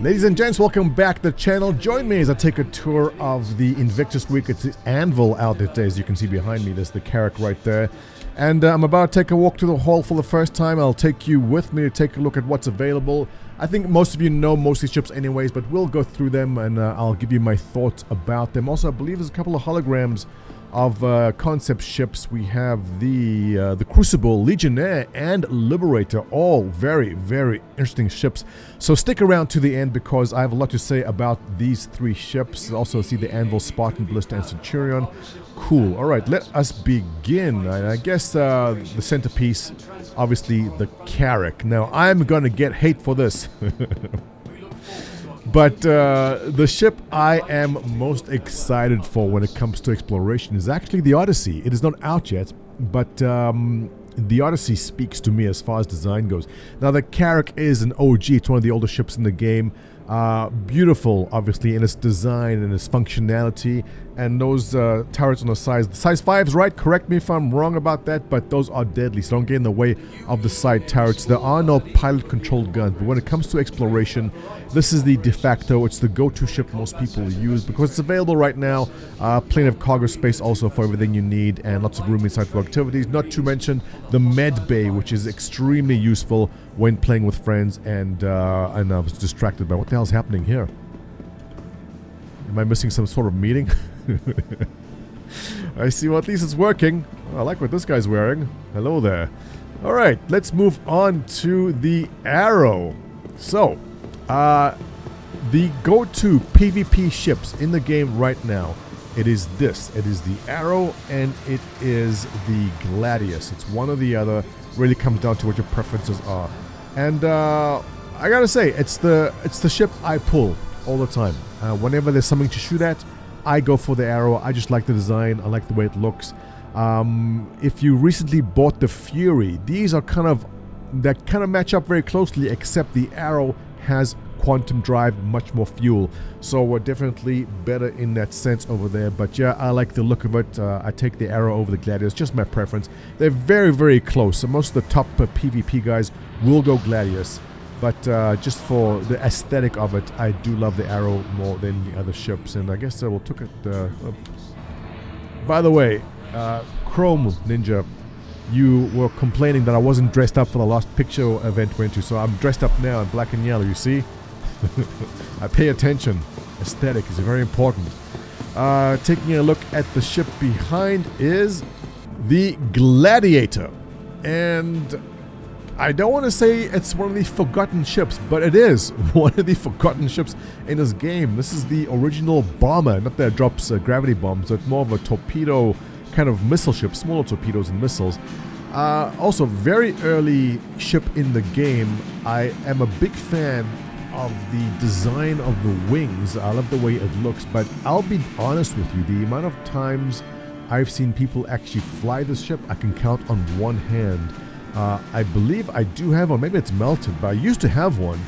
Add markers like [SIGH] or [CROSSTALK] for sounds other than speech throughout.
Ladies and gents, welcome back to the channel. Join me as I take a tour of the Invictus Week. It's the Anvil out there, as you can see behind me. There's the Carrack right there. And uh, I'm about to take a walk to the hall for the first time. I'll take you with me to take a look at what's available. I think most of you know most of these ships anyways, but we'll go through them and uh, I'll give you my thoughts about them. Also, I believe there's a couple of holograms of uh, concept ships. We have the uh, the Crucible, Legionnaire, and Liberator. All very, very interesting ships. So stick around to the end because I have a lot to say about these three ships. Also see the Anvil, Spartan, Ballista, and Centurion. Cool. All right, let us begin. I, guess uh, the centerpiece, obviously the Carrack. Now, I'm going to get hate for this. [LAUGHS] But uh, the ship I am most excited for when it comes to exploration is actually the Odyssey. It is not out yet, but um, the Odyssey speaks to me as far as design goes. Now, the Carrack is an OG. It's one of the older ships in the game. Uh, beautiful, obviously, in its design and its functionality. And those uh, turrets on the sides. The size 5 is right, correct me if I'm wrong about that, but those are deadly, so don't get in the way of the side turrets. There are no pilot-controlled guns, but when it comes to exploration, this is the de facto, it's the go-to ship most people use because it's available right now. Uh, plenty of cargo space also for everything you need and lots of room inside for activities. Not to mention the med bay, which is extremely useful when playing with friends and, uh, and I was distracted by what the hell is happening here. Am I missing some sort of meeting? [LAUGHS] I see well at least it's working. I like what this guy's wearing. Hello there. Alright, let's move on to the arrow. So, uh, the go-to PvP ships in the game right now, it is this. It is the arrow and it is the gladius. It's one or the other. Really comes down to what your preferences are. And uh, I gotta say, it's the it's the ship I pull all the time. Uh, whenever there's something to shoot at, I go for the arrow. I just like the design. I like the way it looks. Um, if you recently bought the Fury, these are kind of that kind of match up very closely, except the arrow has quantum drive, much more fuel. So we're definitely better in that sense over there. But yeah, I like the look of it. Uh, I take the arrow over the gladius, just my preference. They're very, very close. So most of the top uh, PvP guys will go gladius. But uh, just for the aesthetic of it, I do love the arrow more than the other ships. And I guess I will took it. Uh, by the way, uh, Chrome Ninja, you were complaining that I wasn't dressed up for the last picture event we went to. So I'm dressed up now in black and yellow, you see? [LAUGHS] I pay attention. Aesthetic is very important. Uh, taking a look at the ship behind is the Gladiator. And I don't want to say it's one of the forgotten ships, but it is [LAUGHS] one of the forgotten ships in this game. This is the original bomber, not that it drops uh, gravity bombs, but more of a torpedo kind of missile ship, smaller torpedoes and missiles. Uh, also, very early ship in the game. I am a big fan of the design of the wings. I love the way it looks, but I'll be honest with you, the amount of times I've seen people actually fly this ship, I can count on one hand. Uh, I believe I do have one. Maybe it's melted, but I used to have one.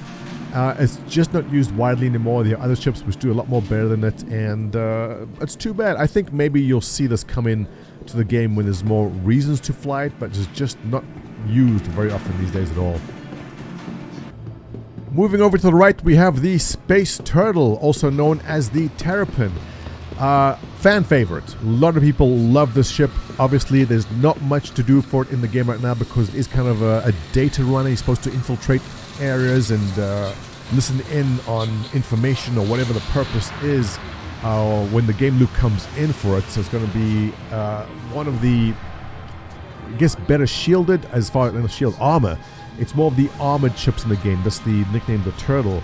Uh, it's just not used widely anymore. There are other ships which do a lot more better than it, and uh, it's too bad. I think maybe you'll see this come in to the game when there's more reasons to fly it, but it's just not used very often these days at all. Moving over to the right, we have the Space Turtle, also known as the Terrapin. Uh, fan favorite. A lot of people love this ship. Obviously, there's not much to do for it in the game right now because it is kind of a, a data runner. He's supposed to infiltrate areas and uh, listen in on information or whatever the purpose is uh, when the game loop comes in for it. So it's going to be uh, one of the, I guess, better shielded as far as shield armor. It's more of the armored ships in the game. That's the nickname, the Turtle.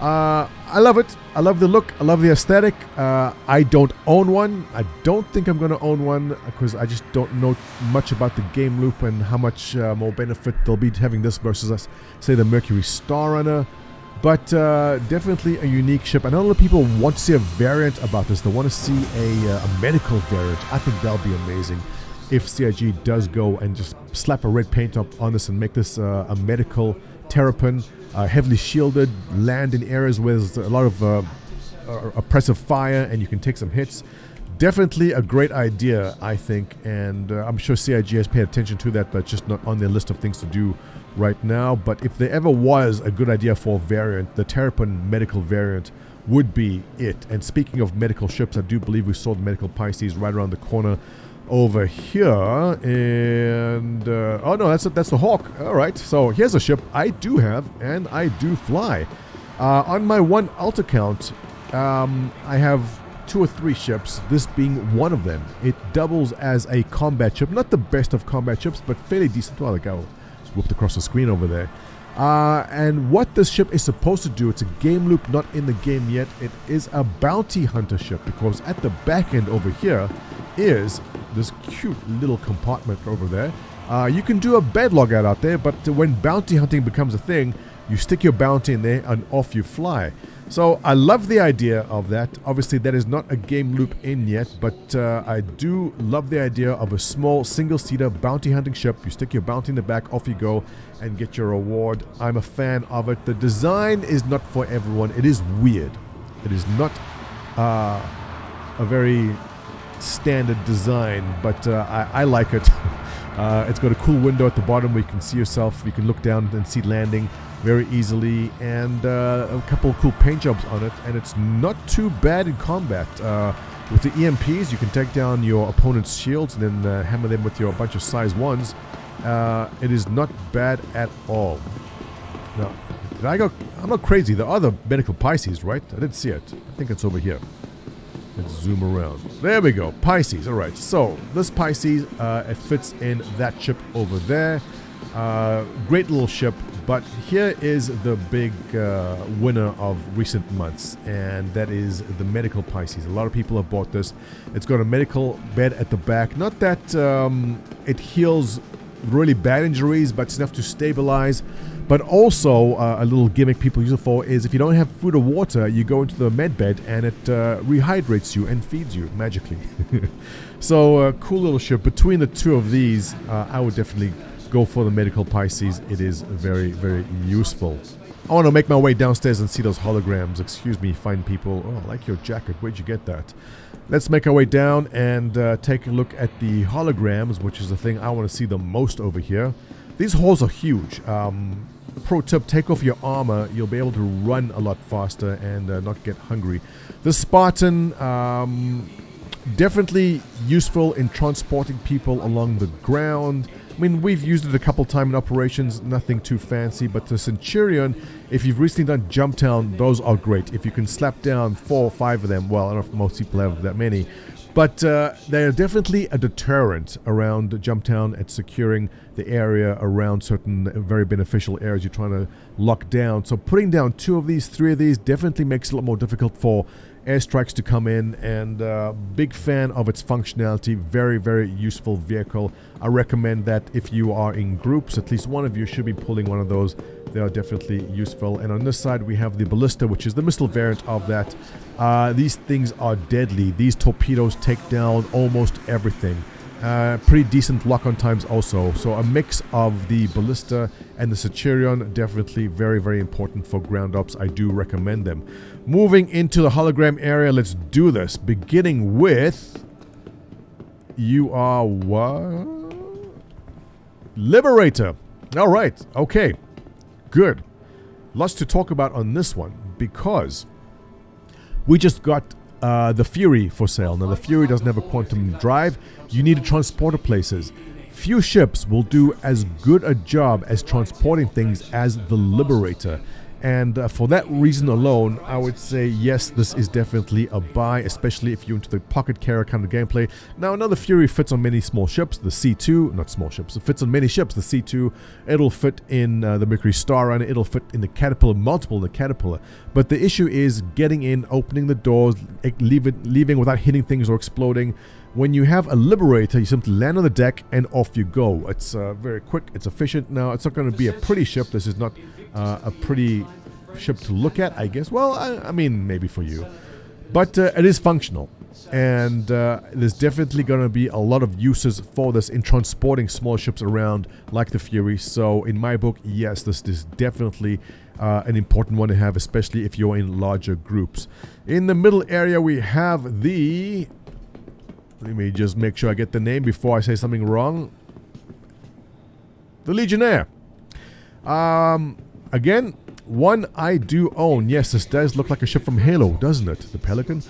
Uh, I love it. I love the look. I love the aesthetic. Uh, I don't own one. I don't think I'm going to own one because I just don't know much about the game loop and how much uh, more benefit there'll be having this versus, us, say, the Mercury Star Runner. But uh, definitely a unique ship. I know a lot of people want to see a variant about this. They want to see a, uh, a medical variant. I think that'll be amazing if CIG does go and just slap a red paint up on this and make this uh, a medical terrapin uh, heavily shielded, land in areas where there's a lot of uh, uh, oppressive fire, and you can take some hits. Definitely a great idea, I think, and uh, I'm sure CIG has paid attention to that, but just not on their list of things to do right now. But if there ever was a good idea for a variant, the Terrapin medical variant would be it. And speaking of medical ships, I do believe we saw the medical Pisces right around the corner over here. And uh, oh no, that's a, that's the Hawk. All right, so here's a ship I do have and I do fly. Uh, on my one alt account, um, I have two or three ships, this being one of them. It doubles as a combat ship. Not the best of combat ships, but fairly decent. Well, like I whooped across the screen over there. Uh, and what this ship is supposed to do, it's a game loop not in the game yet. It is a bounty hunter ship because at the back end over here is this cute little compartment over there. Uh, you can do a bed log out out there, but when bounty hunting becomes a thing, you stick your bounty in there and off you fly. So I love the idea of that. Obviously, that is not a game loop in yet, but uh, I do love the idea of a small single-seater bounty hunting ship. You stick your bounty in the back, off you go, and get your reward. I'm a fan of it. The design is not for everyone. It is weird. It is not uh, a very standard design, but uh, I, I, like it. [LAUGHS] Uh, it's got a cool window at the bottom where you can see yourself. You can look down and see landing very easily, and uh, a couple cool paint jobs on it, and it's not too bad in combat. Uh, with the EMPs, you can take down your opponent's shields and then uh, hammer them with your bunch of size ones. Uh, it is not bad at all. Now, did I go? I'm not crazy. There are the medical Pisces, right? I didn't see it. I think it's over here. Let's zoom around. There we go. Pisces. All right. So this Pisces, uh, it fits in that ship over there. Uh, great little ship. But here is the big uh, winner of recent months, and that is the medical Pisces. A lot of people have bought this. It's got a medical bed at the back. Not that um, it heals really bad injuries, but it's enough to stabilize. But also, uh, a little gimmick people use it for is if you don't have food or water, you go into the med bed and it uh, rehydrates you and feeds you magically. [LAUGHS] so, uh, cool little ship. Between the two of these, uh, I would definitely go for the medical Pisces. It is very, very useful. I want to make my way downstairs and see those holograms. Excuse me, fine people. Oh, I like your jacket. Where'd you get that? Let's make our way down and uh, take a look at the holograms, which is the thing I want to see the most over here. These holes are huge. Um, pro tip, take off your armor. You'll be able to run a lot faster and uh, not get hungry. The Spartan, um, definitely useful in transporting people along the ground. I mean, we've used it a couple times in operations, nothing too fancy, but the Centurion, if you've recently done Jumptown, those are great. If you can slap down four or five of them, well, I don't know if most people have that many, but uh, they are definitely a deterrent around Jumptown at securing the area around certain very beneficial areas you're trying to lock down. So putting down two of these, three of these, definitely makes it a lot more difficult for airstrikes to come in and uh, big fan of its functionality. Very very useful vehicle. I recommend that if you are in groups at least one of you should be pulling one of those. They are definitely useful. And on this side we have the ballista which is the missile variant of that. Uh, these things are deadly. These torpedoes take down almost everything uh, pretty decent lock on times also. So a mix of the Ballista and the Centurion, definitely very, very important for ground ops. I do recommend them. Moving into the hologram area, let's do this. Beginning with... You are what? Liberator. All right. Okay. Good. Lots to talk about on this one because we just got uh, the Fury for sale. Now, the Fury doesn't have a quantum drive. You need to transport it places. Few ships will do as good a job as transporting things as the Liberator. And uh, for that reason alone, I would say yes, this is definitely a buy, especially if you're into the pocket carrier kind of gameplay. Now, another Fury fits on many small ships, the C2, not small ships, it fits on many ships, the C2. It'll fit in uh, the Mercury Star Runner, it'll fit in the Caterpillar, multiple in the Caterpillar. But the issue is getting in, opening the doors, leave it, leaving without hitting things or exploding. When you have a Liberator, you simply land on the deck and off you go. It's uh, very quick, it's efficient. Now, it's not going to be a pretty ship. This is not uh, a pretty ship to look at, I guess. Well, I, I mean, maybe for you. But uh, it is functional. And uh, there's definitely going to be a lot of uses for this in transporting small ships around like the Fury. So in my book, yes, this is definitely uh, an important one to have, especially if you're in larger groups. In the middle area, we have the let me just make sure I get the name before I say something wrong. The Legionnaire. Um, again, one I do own. Yes, this does look like a ship from Halo, doesn't it? The Pelican.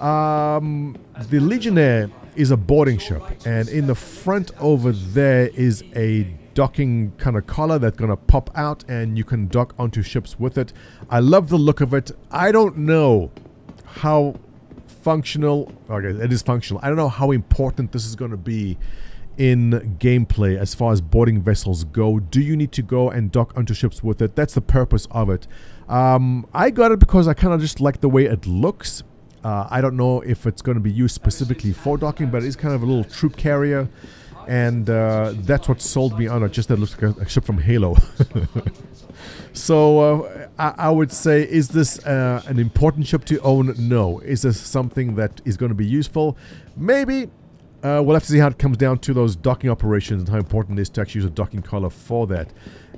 Um, the Legionnaire is a boarding ship, and in the front over there is a docking kind of collar that's going to pop out, and you can dock onto ships with it. I love the look of it. I don't know how functional. Okay, it is functional. I don't know how important this is going to be in gameplay as far as boarding vessels go. Do you need to go and dock onto ships with it? That's the purpose of it. Um, I got it because I kind of just like the way it looks. Uh, I don't know if it's going to be used specifically for docking, but it's kind of a little troop carrier. And uh, that's what sold me on it, just that it looks like a, ship from Halo. [LAUGHS] so uh, I, I, would say, is this uh, an important ship to own? No. Is this something that is going to be useful? Maybe. Uh, we'll have to see how it comes down to those docking operations and how important it is to actually use a docking collar for that.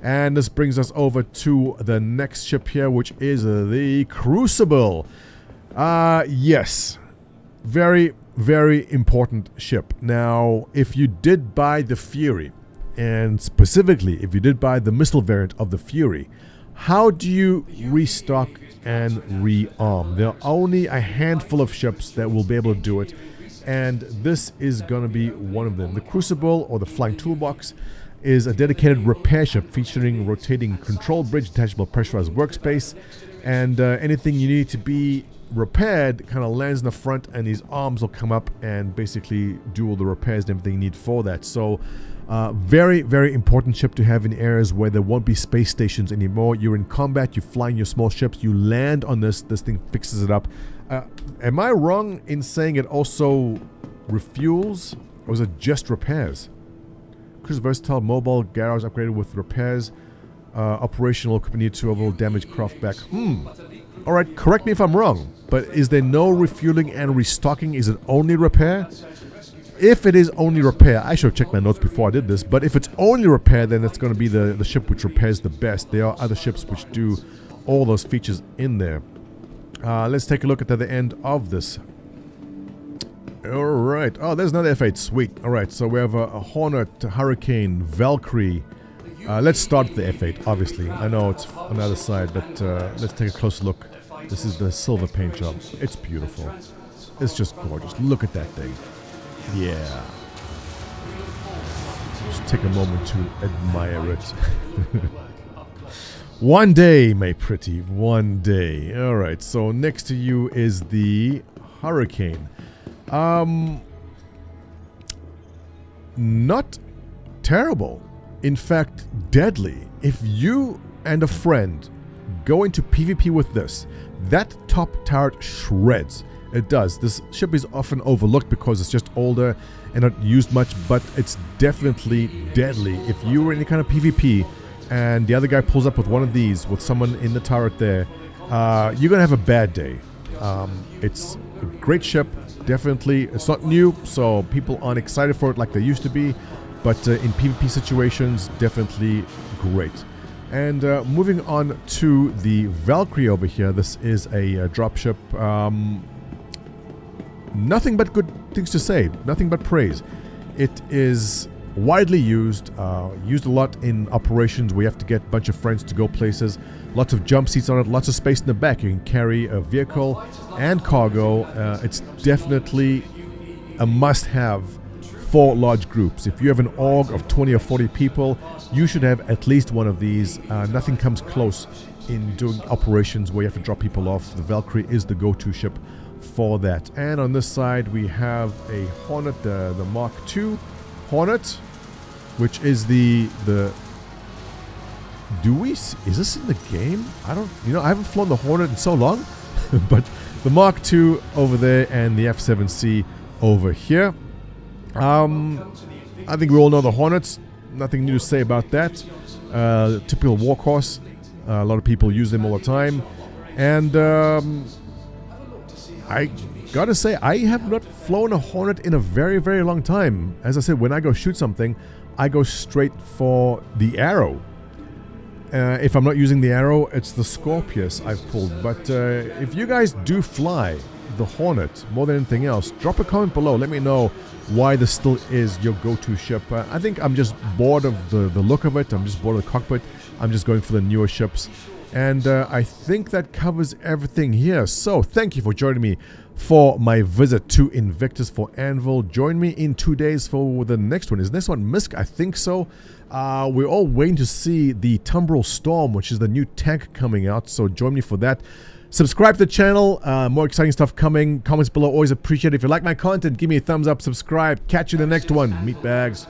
And this brings us over to the next ship here, which is the Crucible. Uh, yes. Very, very important ship. Now, if you did buy the Fury, and specifically if you did buy the missile variant of the Fury, how do you restock and rearm? There are only a handful of ships that will be able to do it and this is going to be one of them. The Crucible, or the Flying Toolbox, is a dedicated repair ship featuring rotating control bridge, detachable pressurized workspace, and uh, anything you need to be repaired kind of lands in the front and these arms will come up and basically do all the repairs and everything you need for that. So uh, very, very important ship to have in areas where there won't be space stations anymore. You're in combat, you're flying your small ships, you land on this, this thing fixes it up. Uh, am I wrong in saying it also refuels, or is it just repairs? Cruise versatile mobile garage upgraded with repairs. Uh, operational equipment to overall damage craft back. Hmm. Alright, correct me if I'm wrong, but is there no refueling and restocking? Is it only repair? If it is only repair, I should have checked my notes before I did this, but if it's only repair, then it's going to be the, the ship which repairs the best. There are other ships which do all those features in there. Uh, let's take a look at the end of this. Alright. Oh, there's another F8. Sweet. Alright, so we have a, a Hornet, Hurricane, Valkyrie. Uh, let's start the F8, obviously. I know it's on the other side, but uh, let's take a closer look. This is the silver paint job. It's beautiful. It's just gorgeous. Look at that thing. Yeah. Just take a moment to admire it. [LAUGHS] One day, my pretty, one day. Alright, so next to you is the Hurricane. Um, not terrible. In fact, deadly. If you and a friend go into PvP with this, that top turret shreds. It does. This ship is often overlooked because it's just older and not used much, but it's definitely deadly. If you were in any kind of PvP, and the other guy pulls up with one of these with someone in the turret there, uh, you're gonna have a bad day. Um, it's a great ship, definitely. It's not new, so people aren't excited for it like they used to be, but uh, in PvP situations, definitely great. And uh, moving on to the Valkyrie over here, this is a, a uh, dropship. Um, nothing but good things to say, nothing but praise. It is widely used, uh, used a lot in operations We have to get a bunch of friends to go places. Lots of jump seats on it, lots of space in the back. You can carry a vehicle and cargo. Uh, it's definitely a must-have for large groups. If you have an org of 20 or 40 people, you should have at least one of these. Uh, nothing comes close in doing operations where you have to drop people off. The Valkyrie is the go-to ship for that. And on this side, we have a Hornet, the, the Mark II Hornet which is the the do we is this in the game i don't you know i haven't flown the hornet in so long [LAUGHS] but the mark ii over there and the f7c over here um i think we all know the hornets. Nothing new to say about that. Uh, typical workhorse uh, a lot of people use them all the time. And um, i gotta say i have not flown a hornet in a very very long time. As i said when i go shoot something I go straight for the arrow. Uh, if I'm not using the arrow, it's the Scorpius I've pulled. But uh, if you guys do fly the Hornet more than anything else, drop a comment below. Let me know why this still is your go-to ship. Uh, I think I'm just bored of the, the look of it. I'm just bored of the cockpit. I'm just going for the newer ships. And uh, I think that covers everything here. So thank you for joining me for my visit to Invictus for Anvil. Join me in two days for the next one. Is this one MISC? I think so. Uh, we're all waiting to see the Tumbril Storm, which is the new tank coming out. So join me for that. Subscribe to the channel. Uh, more exciting stuff coming. Comments below. Always appreciate it. If you like my content, give me a thumbs up. Subscribe. Catch you in the next one. Meat bags.